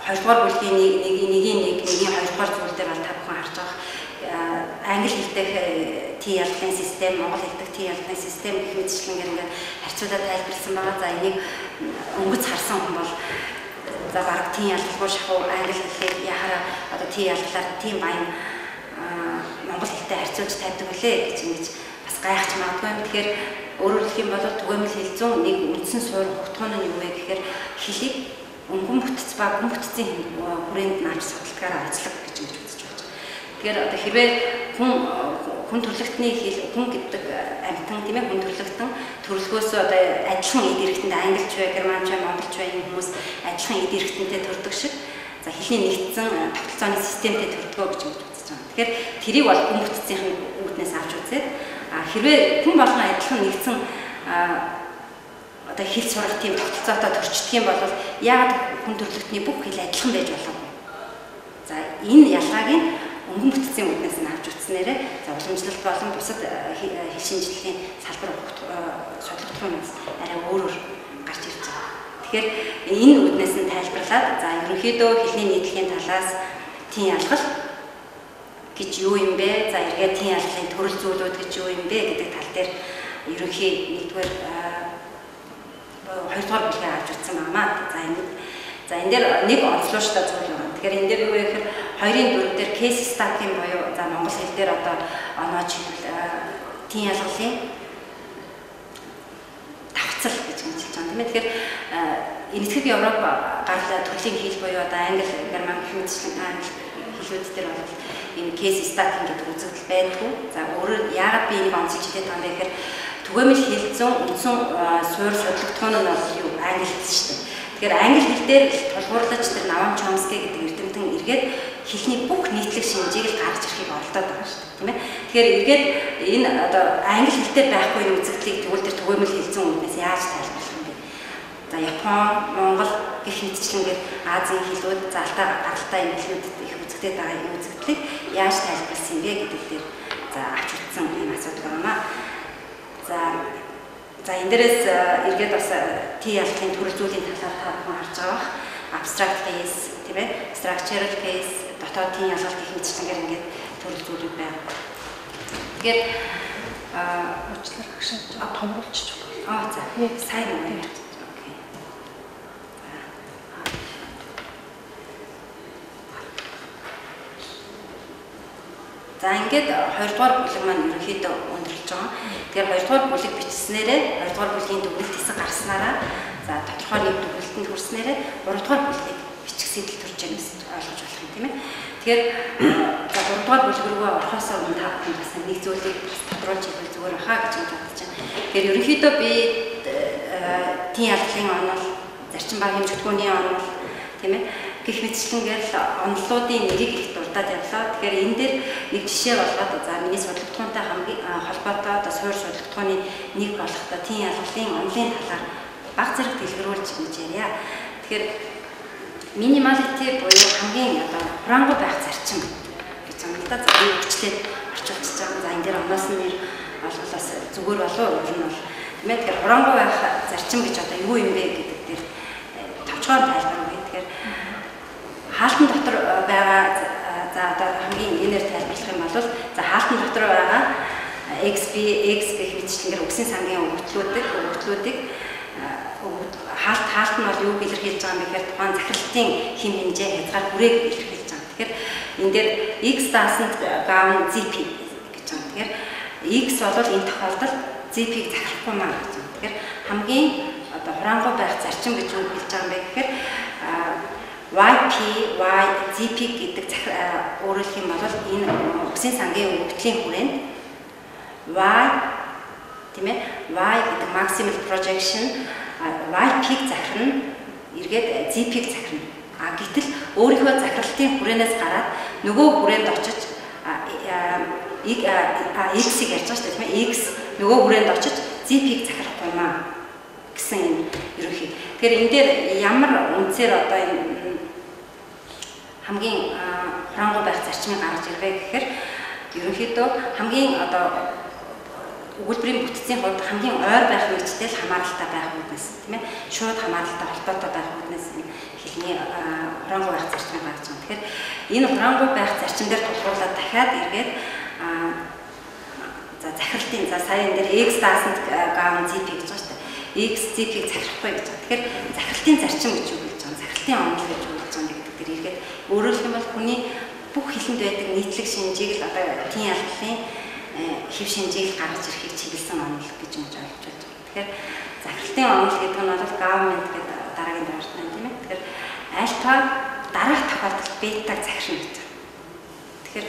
хоёрдугаар бүлгийн нэг нэгийн нэг нэгийн хоёрдугаар зүйл дээр бол та бүхэн харж байгаа англи хэл дэх тий ялгын систем, монгол хэл дэх тий ялгын систем гэх мэтчлэнгээр ингээд харьцуулаад тайлбарласан байгаа. За энийг өнгөц харсан хүн бол за баг тий ялгалгүй шахуу англи хэлийг яхаараа одоо тий ялгалаар тийм баян монгол хэлтэй харьцуулж тавьдаг үлээ гэж ингэж бас гайхаж магадгүй. Тэгэхээр өөрөөр хэлэх юм бол түгээмэл хэл зүүн нэг үндсэн суурь хутгуун нь юу вэ гэхээр хэлийг өнгөн бүтц ба гүн бүтцийн хүрээнд нааж судалгаараа ажиллах гэж ингэж. Тэгэхээр одоо хэрвээ хүн хүн төрлөختний хэл хүн гэдэг амьтан тийм ээ хүн төрлөختөн төрөлгөөс одоо адилхан эд иргэдэнд англич бай, германч бай, монголч бай юм хүмүүс адилхан эд иргэдэнтэй төрдөг шиг за хэлний нэгдсэн тогтолцооны системтэй төрдгөө гэж ингэж үзэж байгаа. Тэгэхээр тэрийг бол хүн бүтцийн үүднээс авч үзээд хэрвээ хүн болгон адилхан нэгдсэн одоо хэл сурах тийм тогтолцоотой төрчдөг юм бол яагаад хүн төрлөختний бүх хэл адилхан байж болох вэ? За энэ ялгааг нь өнгөн бүтцийн үүднээс нь авч утснараа за уламжлалт болон бусад хэл шинжилгээний салбар судлагдхуунаас арай өөрөөр гарч ирж байгаа. Тэгэхээр энэ үүднээс нь тайлбарлаад за ерөнхийдөө хэлний нийтлэгийн талаас тийм ялгал гэж юу юм бэ? За эргээд тийм ялгалын төрөл зүйлүүд гэж юу юм бэ гэдэг тал дээр ерөнхий нэгдүгээр хоёрдугаар бүлгээ авч утсан байна. За энэ за энэ дээр нэг онцлогчтой зүйл байна. Тэгэхээр энэ дээр юу вэ гэхээр хоёрын дүр дээр case study буюу за монгол хэл дээр одоо оноо чиглэл тийм ялгалын давцал гэж хэлж байгаа ээ. Тэгэхээр энэтхэг Европ гарлаа төрлийн хэл буюу одоо англи, герман гэх мэтчлэн англи хэлүүд дээр бол энэ case study гэдэг үзэгдэл байдгүй. За өөрөөр яагаад би энийг онцолж хэлээд байгаа юм бэ гэхээр түгээмэл хэлцэн үндсэн суурь судлагдхуун нь бол юу англи хэл шүү дээ. Тэгэхээр англи хэл дээр тулгуурлаж тэр Наван Чомски гэдэг эрдэмтэн эргээд хэлний бүх нийтлэг шинжийг л гаргаж ирэхийг оролдоод байгаа шүү дээ. Тийм ээ. Тэгэхээр эргээд энэ одоо англи хэлтэй байхгүй үзэгдлийг тэгвэл тэр түгээмэл хэлцэн үнднээс яаж тайлбарлах юм бэ? За Япон, Монгол гэх мэтчлэнгээр Азийн хэлүүд заалтаа гаралтай юм хэлүүдэд их үзэгдээд байгаа юм үзэгдлийг яаж тайлбарласан юм бэ гэдэг дээр за авч утсан юм асуудал байна. За за энэ дээрээс эргээд бас T ялтын төрөл зүйлийн талаар та бүхэн харж байгаа. Abstract case тийм ээ, structural case, дотоодын ялгалт гэх мэтчлэнгээр ингээд төрөл зүйлүүд байна. Тэгэхээр аа уучлаарай гэж томруулчих. Аа за. Сайн байна. За ингээд 2 дугаар бүлэг маань ерөнхийдөө өндөрлөж байгаа. Тэгэхээр 2 дугаар бүлэг бичснээрээ 2 дугаар бүлгийн дүгнэлт хэсэг гарснараа за тодорхой нэг дүгнэлтэнд хүрснээрээ 3 дугаар бүлгийг бичих сэтэл байгаа гэсэн ойлгож болох юм тийм ээ. Тэгэхээр за 3 дугаар бүлэг рүү орохоос өмнө та бүхэн бас нэг зүйлийг бас тодруулж хэлбэл зүгээр баха гэж бодож байна. Тэгэхээр ерөнхийдөө би тийм ялгалын онол, зарчим баг хэмжигдэхүүний онол тийм ээ гих мэтчлэнгээр онолуудын нэрийг их дурдаад явлаа. Тэгэхээр энэ дээр нэг жишээ болгоод за миний судалгатгуунтай хамгийн холбоотой одоо суурь судалгатгууны нэг болохдоо тийм ялгалын онолын талаар баг зэрэг дэлгэрүүлж гэж ярья. Тэгэхээр минималити буюу хамгийн одоо хурангуй байх зарчим гэж за энэ хүчлээд орчуулчихж байгаа. За энэ дээр оноос нь нэр олголоос зүгээр болов уу? Ер нь бол тийм ээ. Тэгэхээр хурангуй байх зарчим гэж одоо юу юм бэ гэдэг дээр э, товчхон тайлбар өгье. Тэгэхээр хаалтан дотор э, байгаа за одоо хамгийн энээр тайлбарлах юм бол за хаалтан дотор байгаа XB X гэх мэтчлэнгээр үгсийн сангийн өгөгдлүүдийг өгөгдлүүдийг хаалт хаалт нь бол юу илэрхийлж байгаа юм гэхээр тухайн захиралтын хим хэмжээ хязгаар хүрээг илэрхийлж байгаа. Тэгэхээр энэ дээр x даасанд гаун zp гэж байгаа. Тэгэхээр x бол энэ тохиолдолд zp-г захирахгүй маа гэж байна. Тэгэхээр хамгийн одоо хураангуй байх зарчим гэж юу хэлж байгаа юм бэ гэхээр YP, Y, ZP гэдэг өөрөлдөх юм бол энэ үгсийн сангийн өгөгдлийн хүрээнд Y тийм ээ Y гэдэг maximal projection Y-ийг захирна эргээд Z-ийг захирна. А гэтэл өөрийнхөө захиралтын хүрээнээс гараад нөгөө хүрээнд очиж X-ийг ярьж байгаа шүү дээ X нөгөө хүрээнд очиж Z-ийг захирахгүй маа гэсэн юм ерөнхий. Тэгэхээр энэ дээр ямар үнцээр одоо энэ хамгийн хурангуй байх зарчмыг гаргаж ирвэ гэхээр ерөнхийдөө хамгийн одоо өгүүлбэрийн бүтцийн хувьд хамгийн ойр байх үйлчлэл хамааралтай байх үүднээс тийм ээ шууд хамааралтай холбоотой байх үүднээс хэлний хурангуй байх зарчмыг гаргаж байгаа. Тэгэхээр энэ хурангуй байх зарчим дээр тулгуурлаад дахиад эргээд за захиралтын за сая энэ дээр x даасанд гаун zp гэж байгаа шүү дээ. x zp-г захирахгүй гэж байгаа. Тэгэхээр захиралтын зарчим гэж юу гэж байгаа. Захиралтын онол гэж юу гэж байгаа гэдэг дээр эргээд өөрөөр хэлбэл хүний бүх хилэнд байдаг нийтлэг шинжийг л одоо тийм ялгалын хэв шинжийг гаргаж ирэхийг чиглэсэн онол гэж юм ойлгож байна. Тэгэхээр захиралтын онол гэдэг нь бол government гэдэг дараагийн байна тийм ээ. Тэгэхээр альфа дараах тохиолдолд бетаг захирна гэж байна. Тэгэхээр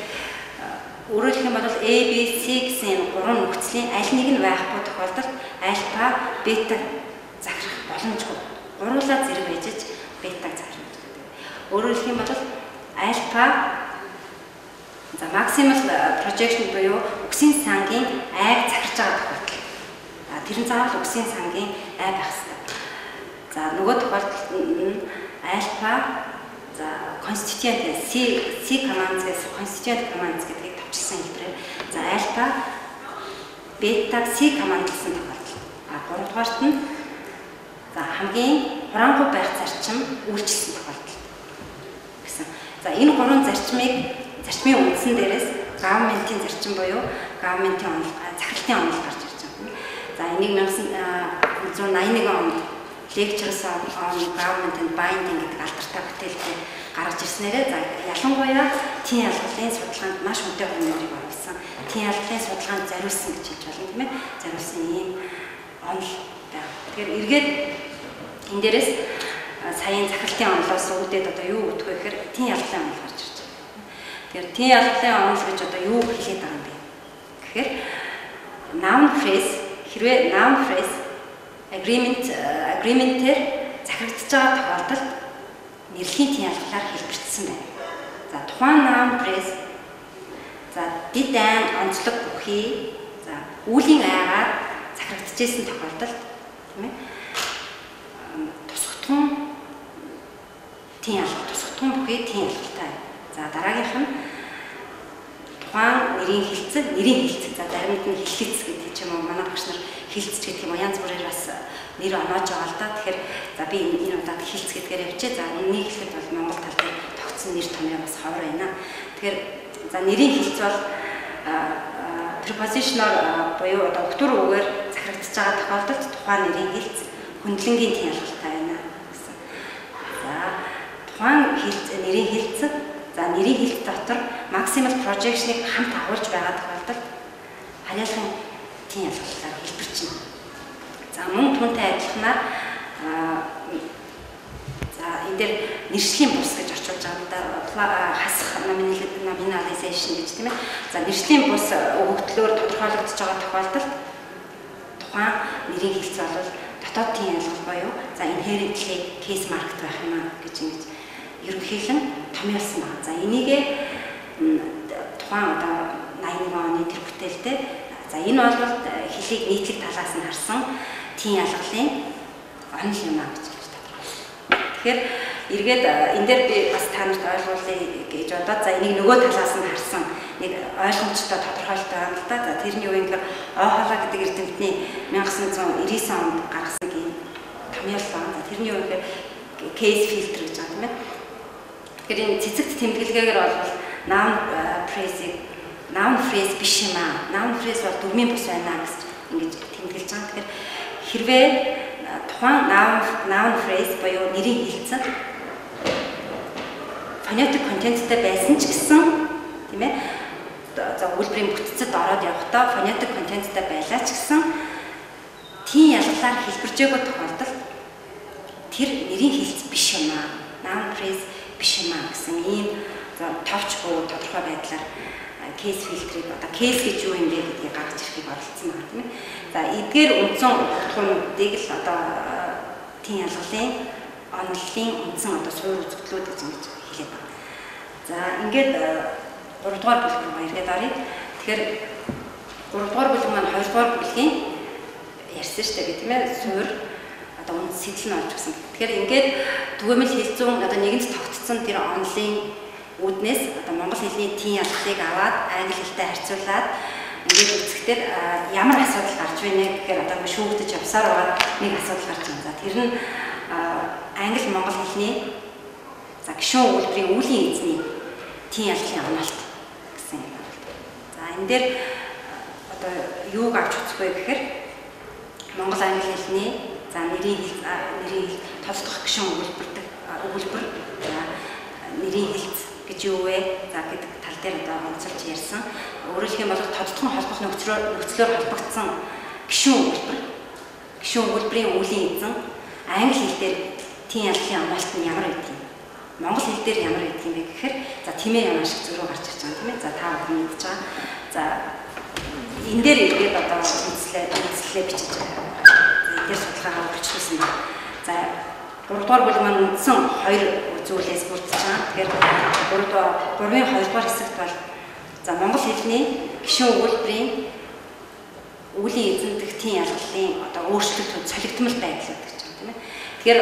өөрөөр хэлэх юм бол A, B, C гэсэн гурван нөхцөлийн аль нэг нь байхгүй тохиолдолд альфа, бета захирах боломжгүй. Гуруулаа зэрэг байжж бетаг захирна. Өөрөөр хэлэх юм бол альфа За maximal projection буюу үгсийн сангийн айг захирж байгаа тохиолдол. А тэр нь заавал үгсийн сангийн ай байх хэрэгтэй. За нөгөө тохиолдолд нь альфа за constituent C C commands-ээс constituent commands гэдгийг товчилсан хэлбэрээр за альфа бета C гэсэн тохиолдол. А гуравдугаарт нь за хамгийн хураангуй байх зарчим үйлчилсэн тохиолдол гэсэн. За энэ гурван зарчмыг зарчмын үндсэн дээрээс гавментийн зарчим буюу гавментийн онол захиралтын онол гарч ирж байгаа. За энийг 1981 онд lectures on government and binding гэдэг алдартай бүтээлтэй гаргаж ирснээрээ за ялангуяа тийм ялгалын судалгаанд маш үнэтэй хөрөнгөнийг оруулсан. Тийм ялгалын судалгаанд зориулсан гэж хэлж болно тийм ээ. Зориулсан ийм онол байна. Тэгэхээр эргээд энэ дээрээс саяын захиралтын онолоос үүдээд одоо юу өгөх вэ гэхээр тийм ялгалын онол Тэгэхээр Т ялгалын онол гэж одоо юу хэлээд байгаа юм бэ? Тэгэхээр noun phrase хэрвээ noun phrase agreement agreement-ээр захирагдж байгаа тохиолдолд нэрлийн Т ялгалаар хэлбэрчсэн байна. За тухайн noun phrase за дид айн онцлог бүхий за үүлийн айгаар захирагдчихсэн тохиолдолд тийм ээ тусгатхан Т ялгал тусгатхан бүхий Т ялгалтай За дараагийнх нь тухайн нэрийн хилцэг, нэрийн хилцэг. За заримд нь хилцэц гэдэг ч юм уу манай багш нар хилцэж гэдэг юм уу янз бүрээр бас нэр оноож байгаа л да. Тэгэхээр за би энэ удаад хилцэг гэдгээр явчээ. За үннийг хэлэхэд бол Монгол тал дээр тогтсон нэр томьёо бас ховор байна. Тэгэхээр за нэрийн хилц бол prepositional буюу одоо өгтөр үгээр захирагдж байгаа тохиолдолд тухайн нэрийн хилц хөндлөнгийн тийм ялгалтай байна гэсэн. За тухайн хилц нэрийн хилцэг За нэрийн хэлт дотор maximal projection-ыг хамт агуулж байгаа тохиолдолд хариалгын тийм ялгалтаар хэлбэрчнэ. За мөн түүнтэй адилханаар за энэ дээр нэршлийн бус гэж орчуулж байгаа юм да. Хасах nominalization гэж тийм ээ. За нэршлийн бус өгөгдлөөр тодорхойлогдож байгаа тохиолдолд тухайн нэрийн хэлц бол дотоодын ялгал боيو за inherently case market байх юм аа гэж ингэж ерөнхийлөн томьёолсон байна. За энийгээ тухайн одоо 81 оны тэр бүтээлтэй за энэ бол хэлийг нийтлэг талаас нь харсан тийм ялгалын онол юм аа гэж Тэгэхээр эргээд энэ дээр би бас та нарт ойлгуулъя гэж бодоод за энийг нөгөө талаас нь харсан нэг ойлгомжтой тодорхойлолтой байна л да. За тэрний юм гэхээр ой хоолой гэдэг эрдэмтний 1999 онд гаргасан ийм томьёол байна. За тэрний гэхээр кейс фильтр гэж байгаа тийм ээ. Тэгэхээр энэ цэцэгт тэмдэглэгээр бол noun phrase-ийг noun phrase биш юм аа. Noun phrase бол дөрмийн бус байна гэж ингэж тэмдэглэж байгаа. Тэгэхээр хэрвээ тухайн noun noun phrase буюу нэрийн хэлцэн phonetic content-тэй байсан ч гэсэн тийм ээ за үйлбэрийн бүтцэд ороод явахдаа phonetic content-тэй байлаа ч гэсэн тийм ялгалаар хэлбэржээгүй тохиолдолд тэр нэрийн хэлц биш юм аа noun phrase биш юм аа гэсэн ийм товч буу тодорхой байдлаар кейс фильтрийг одоо кейс гэж юу юм бэ гэдгийг гаргаж ирэхийг оролцсон байна тийм ээ. За эдгээр үндсэн утгуудыг л одоо тийм ялгалын оноллын үндсэн одоо суур үзэгдлүүд гэж ингэж хэлээд байна. За ингээд 3 дугаар бүлэг рүү эргээд оръё. Тэгэхээр 3 дугаар бүлэг маань 2 дугаар бүлгийн ярьсан шүү дээ тийм ээ. Суур одоо үнд сэтэл нь олж гисэн. Тэгэхээр ингээд түгээмэл хэлцүүн одоо нэгэнт тогтцсон тэр онлын үүднээс одоо монгол хэлний тийм ялгалыг аваад англи хэлтэй харьцуулаад ингээд үзэхдээ ямар асуудал гарч байна гэхээр одоо шүүгдэж явсаар байгаа нэг асуудал гарч байна. За тэр нь англи монгол хэлний за гişүүн үйлдвэрийн үүлийн эзний тийм ялгалын амлалт гэсэн юм байна. За энэ дээр одоо юуг авч үзэх вэ гэхээр монгол англи хэлний за нэрийн хэл тодтох гişүүн үйлдвэрдэг үйлдвэр нэрийн хэлц гэж юу вэ? За гэдэг тал дээр одоо онцолж ярьсан. Хэлэх юм бол тодтгон холбох нөхцлөөр нөхцлөөр холбогдсон гişүүн үйлдвэр. Гişүүн үйлдвэрийн үлийн эзэн англи хэл дээр тийм ялгалын амлалт нь ямар байд юм? Монгол хэл дээр ямар байд юм бэ гэхээр за тэмээ ямар шиг зөрөө гарч ирж байгаа юм тийм ээ. За та бүхэн мэдж байгаа. За энэ дээр эргээд одоо үнслээ үнслээ бичиж байгаа. За энэ дээр судалгаагаа өргөжүүлсэн. За 3 дугаар бүлэг маань үндсэн хоёр зүйлээс бүрдэж байгаа. Тэгэхээр 3 дугаар 3-ын 2 дугаар хэсэгт бол за монгол хэлний гишүүн өгүүлбэрийн үлийн эзэмдэх тийм ялгалын одоо өөрчлөлт солигдмал байдлууд гэж байна тийм ээ. Тэгэхээр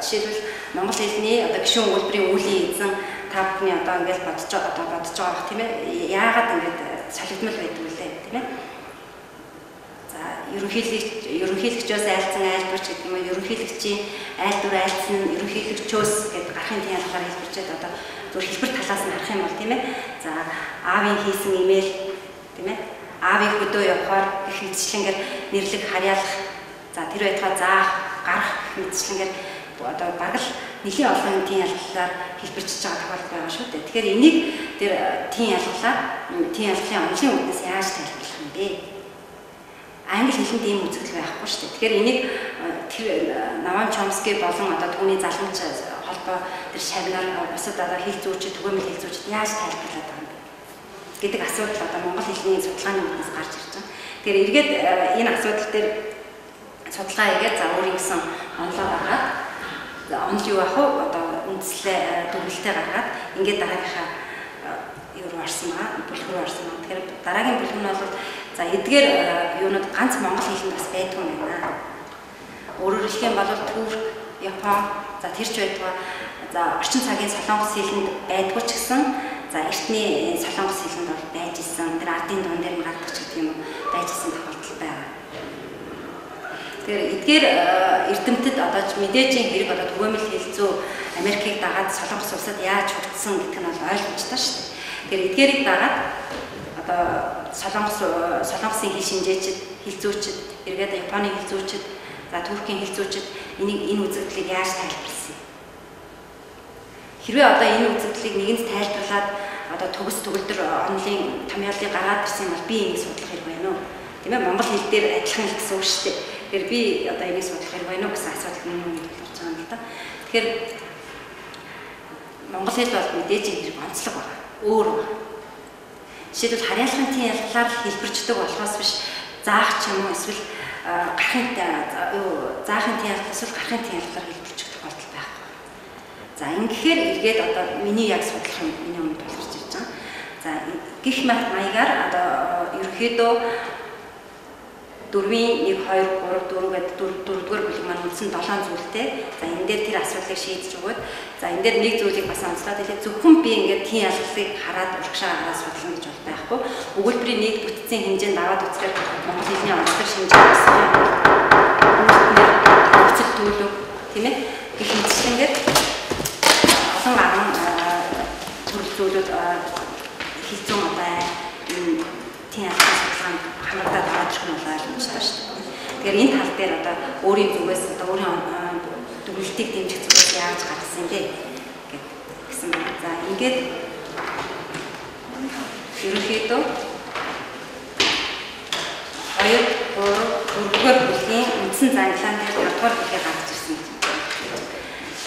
жишээлбэл монгол хэлний одоо гишүүн өгүүлбэрийн үлийн эзэн та бүхний одоо ингээд бодож одоо бодож байгаа тийм ээ. Яагаад ингээд солигдмал байдаг вэ тийм ээ ерөнхийлөгч ерөнхийлөгчөөс айлцсан айлбарч гэдэг юм уу ерөнхийлөгчийн айлдвар айлцсан ерөнхийлөгчөөс гэдэг гарахын тийм ялгаар хэлбэрчээд одоо зөвхөн хэлбэр талаас нь харах юм бол тийм ээ за аавын хийсэн имэйл тийм ээ аавыг хөдөө явахаар их мэдчлэнгээр нэрлэг харьяалах за тэр байтугай заах гарах мэдчлэнгээр одоо баг л нэлийн олон тийм ялгалаар хэлбэрчиж байгаа тохиолдол байгаа шүү дээ. Тэгэхээр энийг тэр тийм ялгалаар тийм ялгалын онлын үднээс яаж тайлбарлах юм бэ? Англи хэлэнд ийм үзэгдэл байхгүй шүү дээ. Тэгэхээр энийг э, тэр э, Наван Чомски болон одоо түүний залгамж э, холбоо тэр шавнаар бусад одоо хэл зүйчид, түгээмэл хэл зүйчид яаж тайлбарлаад байгаа юм бэ гэдэг асуудал одоо монгол хэлний судалгааны үднээс гарч ирж байгаа. Тэгэхээр эргээд энэ асуудал дээр судалгаа хийгээд за өөрийн гэсэн онлоо гаргаад онл юу ах вэ? Одоо үндслээ дүгнэлтээ гаргаад ингээд дараагийнхаа юу руу орсон байгаа, бүлэг рүү орсон байгаа. Тэгэхээр дараагийн бүлэг нь бол За эдгээр э, юунууд ганц монгол хэлэнд бас байдгүй юм байна. Өөрөөр хэлэх юм бол Турк, Япон за тэрч байдгаа за орчин цагийн солонгос хэлэнд байдгүй ч гэсэн за эртний солонгос хэлэнд бол байж исэн. Тэр ардын дуун дээр гардаг ч гэдэг юм уу байж исэн тохиолдол байна. Тэгэхээр эдгээр э, эрдэмтэд одоо ч мэдээж хэрэг одоо түгээмэл хэлцүү Америкийг дагаад солонгос улсад яаж хүртсэн гэдэг нь бол ойлгомжтой шүү дээ. Тэгэхээр эдгээрийг дагаад одоо солонгос солонгосын хэл шинжээчд, хилцүүчд, эргээд Японы хилцүүчд, за Туркийн хилцүүчд энийг энэ үзэгдлийг яаж тайлбарласан юм? Хэрвээ одоо энэ үзэгдлийг нэгэнд тайлбарлаад одоо төгс төгөлдөр онлын томьёолыг гаргаад ирсэн бол би энийг судлах хэрэг байна уу? Тийм ээ Монгол хэл дээр адилхан л гэсэн үг шүү дээ. Тэгэхээр би одоо энийг судлах хэрэг байна уу гэсэн асуудал нь төрж байгаа юм л да. Тэгэхээр монгол хэл бол мэдээж хэрэг онцлог байна. Өөр байна. Жишээлбэл харьяалахын тийм ялгалаар хэлбэрчдэг болохоос биш заах ч юм уу эсвэл гарахын юу заахын тийм ялгал эсвэл гарахын тийм ялгалаар хэлбэрчих тохиолдол байхгүй. За ингэхээр эргээд одоо миний яг судлах юм миний өмнө тулгарч ирж байгаа. За гих маягаар одоо ерөөхдөө дөрвийн 1 2 3 4 гэдэг дөрөвдүгээр бүлэг маань үндсэн 7 зүйлтэй. За энэ дээр тэр асуудлыг шийдэж өгөөд за энэ дээр нэг зүйлийг бас онцлоод хэлээ зөвхөн би ингээд тийм ялгалыг хараад урагшаа хараад судлах гэж бол байхгүй. Өгүүлбэрийн нийт бүтцийн хэмжээнд аваад үзэхээр Монгол хэлний онцлог шинжээ гэсэн хүчит төлөв тийм ээ. Гэх мэт ингээд олон арга төрөл зүйлүүд хилцүүн одоо энэ тийм ялгалыг судлах хамрагдаад байгаа гэх нь бол ойлгомжтой шүү дээ. Тэгэхээр энэ тал дээр одоо өөрийн зүгээс одоо өөрийн дүгнэлтийг дэмжих зүгээс яаж гаргасан бэ гэсэн байна. За ингээд ерөнхийдөө 2 3 4-р бүлгийн үндсэн зангилаан дээр 5-р бүлгийг гаргаж ирсэн юм.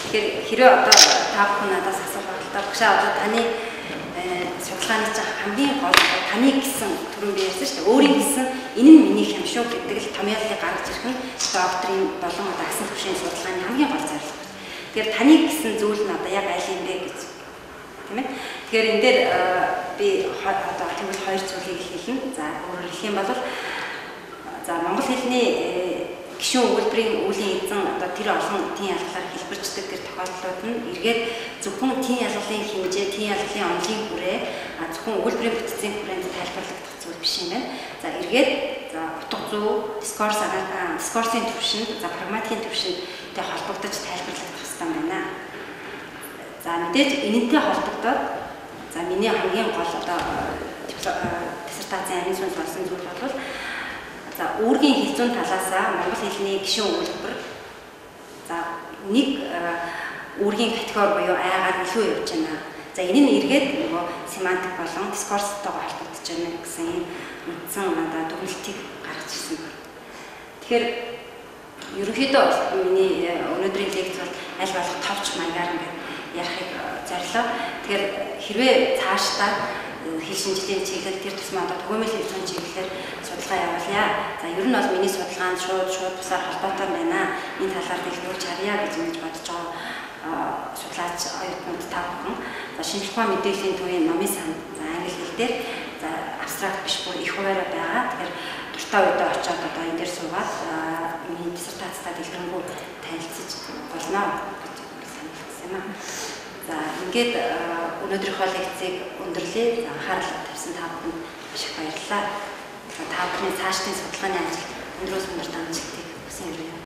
Тэгэхээр хэрэв одоо та бүхэн надаас асуух бодлоо багшаа одоо таны судалгааны чинь хамгийн гол таны гэсэн би ярьсан шүү дээ. Өөрийн гэсэн энэ нь миний хэм шүү гэдэг л томьёолыг гаргаж ирэх нь докторийн болон одоо агсан төвшин судалгааны хамгийн гол зорилго. Тэгэхээр таны гэсэн зүйл нь одоо яг аль юм бэ гэж тийм ээ. Тэгэхээр энэ дээр би одоо тэгвэл хоёр зүйлийг хэлнэ. За өөрөөр хэлэх юм бол за монгол хэлний гişүүн өгүүлбэрийн үлийн эзэн одоо тэр олон тийм ялгалаар хэлбэрчдэг тэр тохиолдлууд нь эргээд зөвхөн тийм ялгалын хэмжээ, тийм ялгалын онлын хүрээ зөвхөн өгүүлбэрийн бүтцийн хүрээнд тайлбарлагдах зүйл биш юм байна. За эргээд за утга зүй, дискурс анализ, дискурсын төвшөнд, за прагматикийн төвшөндтэй холбогдож тайлбарлагдах хэрэгтэй байна. За мэдээж энэнтэй холбогдоод за миний хамгийн гол одоо диссертацийн амин сүнс болсон зүйл бол За үүргийн хэлцүүн талаасаа монгол хэлний гишүүн өгүүлбэр за нэг үүргийн категори буюу айгаар илүү явж байна. За энэ нь эргээд нөгөө семантик болон дискурстойгоо холбогдож байна гэсэн энэ үндсэн надад дүгнэлтийг гаргаж ирсэн байна. Тэгэхээр ерөнхийдөө миний өнөөдрийн лекц бол аль болох товч маягаар ингээд ярихыг зорилоо. Тэгэхээр хэрвээ цаашдаа хэл шинжлэлийн чиглэл тэр тусмаа одоо төгөөмөл хэлцүүн чиглэлээр судалгаа явуулъя. За ер нь бол миний судалгаанд шууд шууд бусаар холбоотой байна. Энэ талаар дэлгэрүүлж харъя гэж ингэж бодож байгаа судлаач оюутнууд та бүхэн за шинжлэх ухааны мэдээллийн төвийн номын сан за англи хэл дээр за абстракт биш бүр их хуваараа байгаа. Тэгэхээр дуртай үедээ очиод одоо энэ дээр суугаад миний диссертацтай дэлгэрэнгүй танилцж болно гэж санагдсан юм аа. За ингээд өнөөдрийнхөө лекцийг өндөрлөе. Анхаарал тавьсан та бүхэнд маш их баярлалаа та бүхний цаашдын судалгааны ажил өндрөөс өндөр дамжигдгийг хүсэн юм.